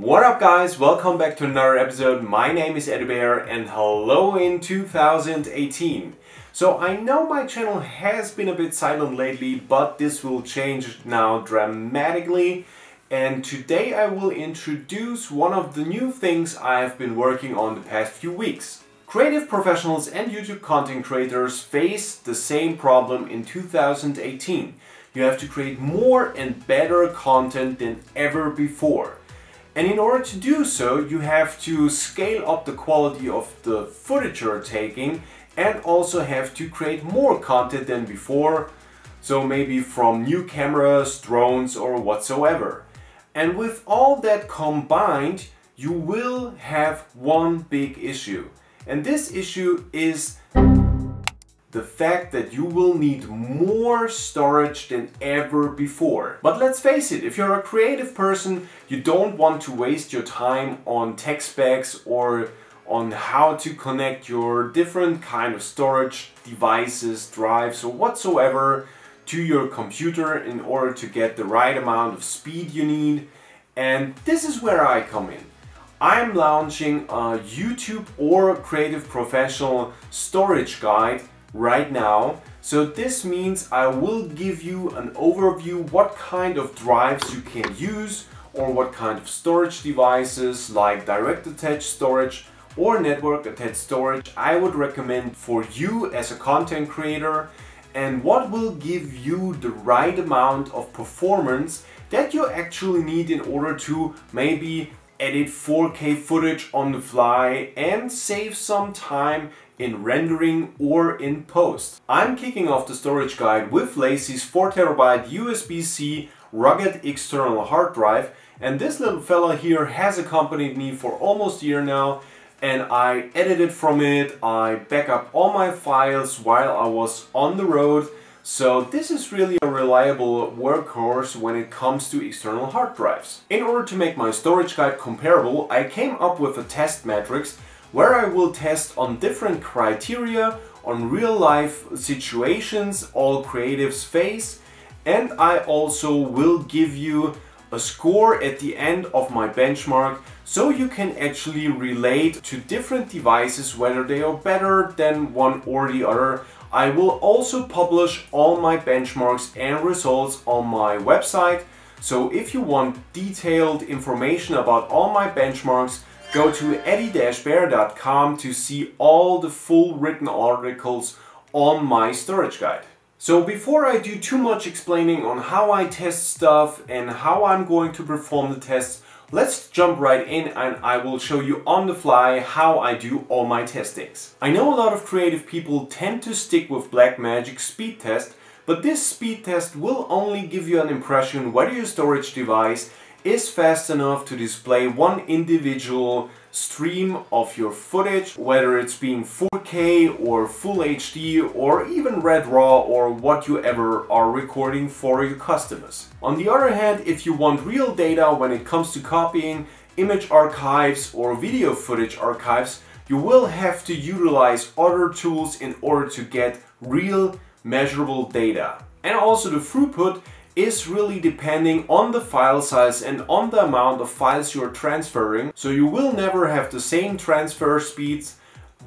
What up guys, welcome back to another episode. My name is Atti Bear and hello in 2018. So I know my channel has been a bit silent lately, but this will change now dramatically. And today I will introduce one of the new things I have been working on the past few weeks. Creative professionals and YouTube content creators face the same problem in 2018. You have to create more and better content than ever before. And in order to do so, you have to scale up the quality of the footage you're taking and also have to create more content than before. So maybe from new cameras, drones or whatsoever. And with all that combined, you will have one big issue. And this issue is the fact that you will need more storage than ever before. But let's face it, if you're a creative person, you don't want to waste your time on tech specs or on how to connect your different kind of storage devices, drives or whatsoever to your computer in order to get the right amount of speed you need. And this is where I come in. I'm launching a YouTube or Creative Professional storage guide right now. So this means I will give you an overview what kind of drives you can use or what kind of storage devices like direct attached storage or network attached storage I would recommend for you as a content creator and what will give you the right amount of performance that you actually need in order to maybe edit 4K footage on the fly and save some time in rendering or in post. I'm kicking off the storage guide with LaCie's 4TB USB-C rugged external hard drive and this little fella here has accompanied me for almost a year now and I edited from it, I back up all my files while I was on the road so this is really a reliable workhorse when it comes to external hard drives. In order to make my storage guide comparable, I came up with a test matrix where I will test on different criteria, on real life situations all creatives face, and I also will give you a score at the end of my benchmark so you can actually relate to different devices whether they are better than one or the other I will also publish all my benchmarks and results on my website. So if you want detailed information about all my benchmarks, go to atti-bear.com to see all the full written articles on my storage guide. So before I do too much explaining on how I test stuff and how I'm going to perform the tests, Let's jump right in and I will show you on the fly how I do all my testings. I know a lot of creative people tend to stick with Blackmagic speed test, but this speed test will only give you an impression whether your storage device is fast enough to display one individual stream of your footage, whether it's being 4K or Full HD or even Red Raw or what you ever are recording for your customers. On the other hand, if you want real data when it comes to copying image archives or video footage archives, you will have to utilize other tools in order to get real measurable data. And also the throughput is really depending on the file size and on the amount of files you're transferring. So you will never have the same transfer speeds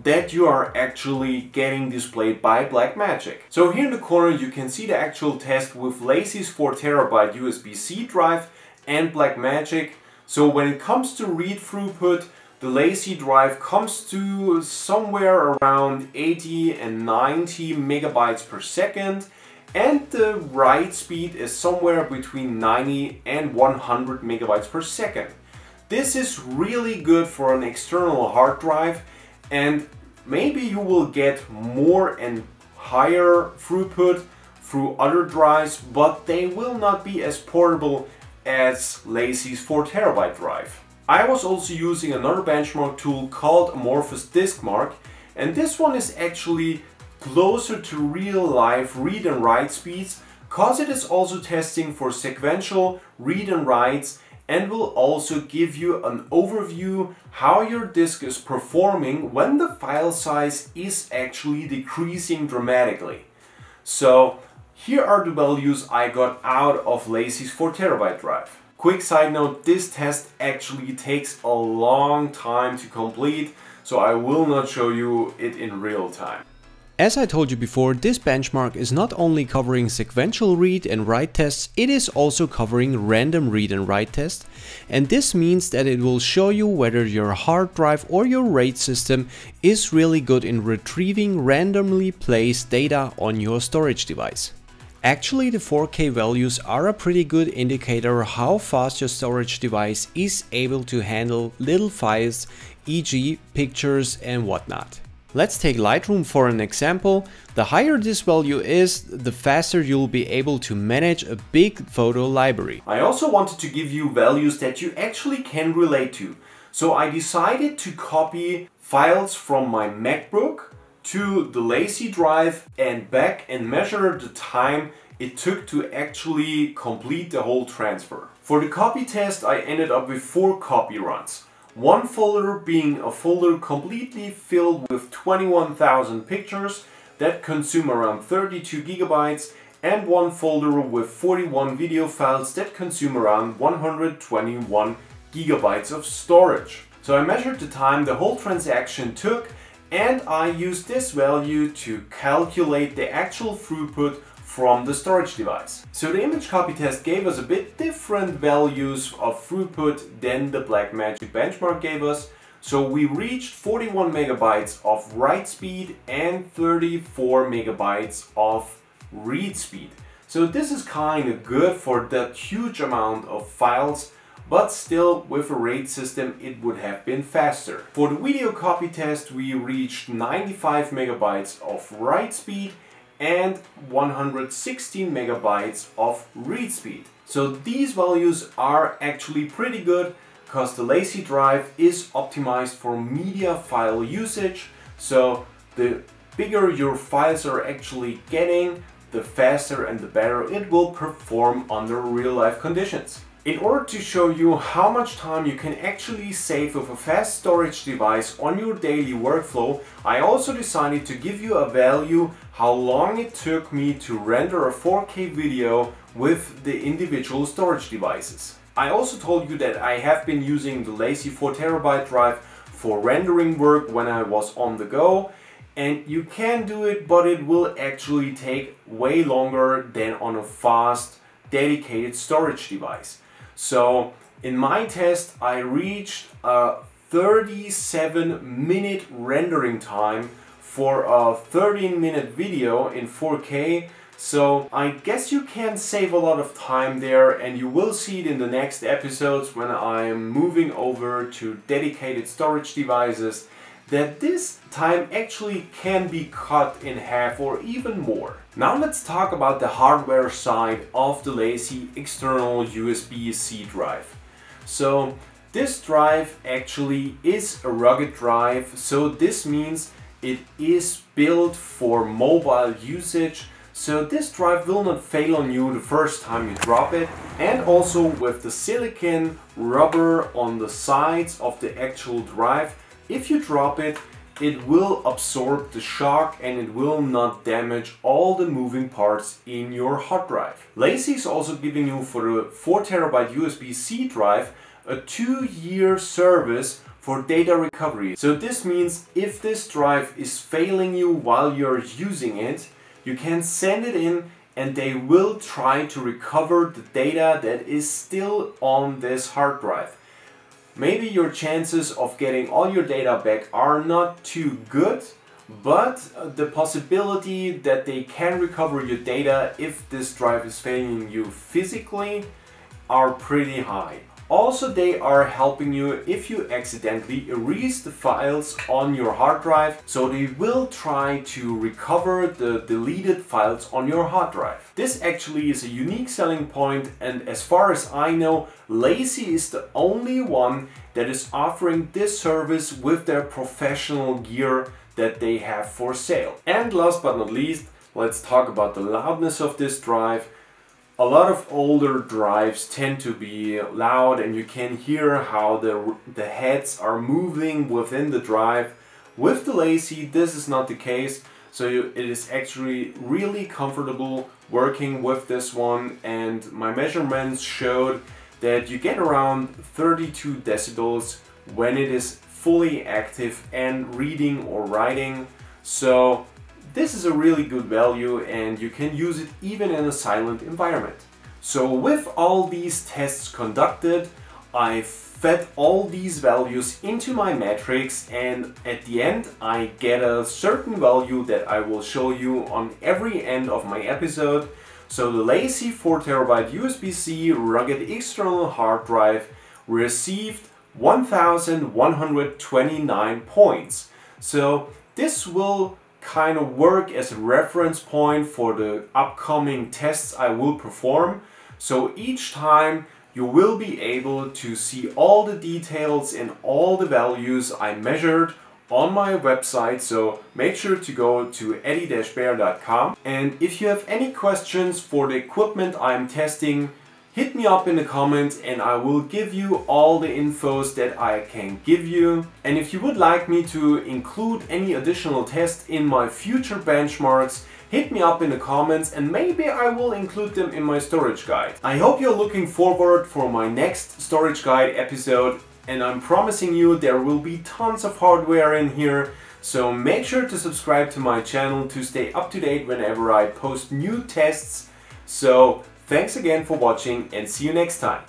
that you are actually getting displayed by Blackmagic. So here in the corner you can see the actual test with LaCie's 4TB USB-C drive and Blackmagic. So when it comes to read throughput, the LaCie drive comes to somewhere around 80 and 90 megabytes per second and the write speed is somewhere between 90 and 100 megabytes per second. This is really good for an external hard drive and maybe you will get more and higher throughput through other drives but they will not be as portable as LaCie's 4TB drive. I was also using another benchmark tool called Amorphous Diskmark and this one is actually closer to real life read and write speeds cause it is also testing for sequential read and writes and will also give you an overview how your disk is performing when the file size is actually decreasing dramatically. So here are the values I got out of LaCie's 4TB drive. Quick side note, this test actually takes a long time to complete, so I will not show you it in real time. As I told you before, this benchmark is not only covering sequential read and write tests, it is also covering random read and write tests. And this means that it will show you whether your hard drive or your RAID system is really good in retrieving randomly placed data on your storage device. Actually, the 4K values are a pretty good indicator how fast your storage device is able to handle little files, e.g. pictures and whatnot. Let's take Lightroom for an example. The higher this value is, the faster you'll be able to manage a big photo library. I also wanted to give you values that you actually can relate to. So I decided to copy files from my MacBook to the LaCie drive and back and measure the time it took to actually complete the whole transfer. For the copy test I ended up with four copy runs. One folder being a folder completely filled with 21,000 pictures that consume around 32 gigabytes and one folder with 41 video files that consume around 121 gigabytes of storage. So I measured the time the whole transaction took and I used this value to calculate the actual throughput from the storage device. So the image copy test gave us a bit different values of throughput than the Blackmagic benchmark gave us. So we reached 41 megabytes of write speed and 34 megabytes of read speed. So this is kind of good for that huge amount of files but still with a RAID system it would have been faster. For the video copy test we reached 95 megabytes of write speed and 116 megabytes of read speed. So these values are actually pretty good because the LaCie drive is optimized for media file usage. So the bigger your files are actually getting, the faster and the better it will perform under real life conditions. In order to show you how much time you can actually save with a fast storage device on your daily workflow, I also decided to give you a value how long it took me to render a 4K video with the individual storage devices. I also told you that I have been using the LaCie 4TB drive for rendering work when I was on the go and you can do it but it will actually take way longer than on a fast dedicated storage device. So in my test, I reached a 37 minute rendering time for a 13 minute video in 4K. So I guess you can save a lot of time there and you will see it in the next episodes when I'm moving over to dedicated storage devices that this time actually can be cut in half or even more. Now let's talk about the hardware side of the LaCie external USB-C drive. So this drive actually is a rugged drive, so this means it is built for mobile usage so this drive will not fail on you the first time you drop it and also with the silicon rubber on the sides of the actual drive if you drop it, it will absorb the shock and it will not damage all the moving parts in your hard drive. LaCie is also giving you for the 4TB USB-C drive a two year service for data recovery. So this means if this drive is failing you while you're using it, you can send it in and they will try to recover the data that is still on this hard drive. Maybe your chances of getting all your data back are not too good, but uh, the possibility that they can recover your data if this drive is failing you physically are pretty high. Also, they are helping you if you accidentally erase the files on your hard drive, so they will try to recover the deleted files on your hard drive. This actually is a unique selling point and as far as I know, LaCie is the only one that is offering this service with their professional gear that they have for sale. And last but not least, let's talk about the loudness of this drive a lot of older drives tend to be loud and you can hear how the, the heads are moving within the drive. With the LaCie this is not the case so it is actually really comfortable working with this one and my measurements showed that you get around 32 decibels when it is fully active and reading or writing. So this is a really good value and you can use it even in a silent environment. So with all these tests conducted, I fed all these values into my matrix and at the end I get a certain value that I will show you on every end of my episode. So the LaCie 4TB USB-C rugged external hard drive received 1129 points. So this will kind of work as a reference point for the upcoming tests I will perform. So each time you will be able to see all the details and all the values I measured on my website so make sure to go to atti-bear.com. and if you have any questions for the equipment I'm testing hit me up in the comments and I will give you all the infos that I can give you. And if you would like me to include any additional tests in my future benchmarks, hit me up in the comments and maybe I will include them in my storage guide. I hope you're looking forward for my next storage guide episode and I'm promising you there will be tons of hardware in here so make sure to subscribe to my channel to stay up to date whenever I post new tests. So Thanks again for watching and see you next time.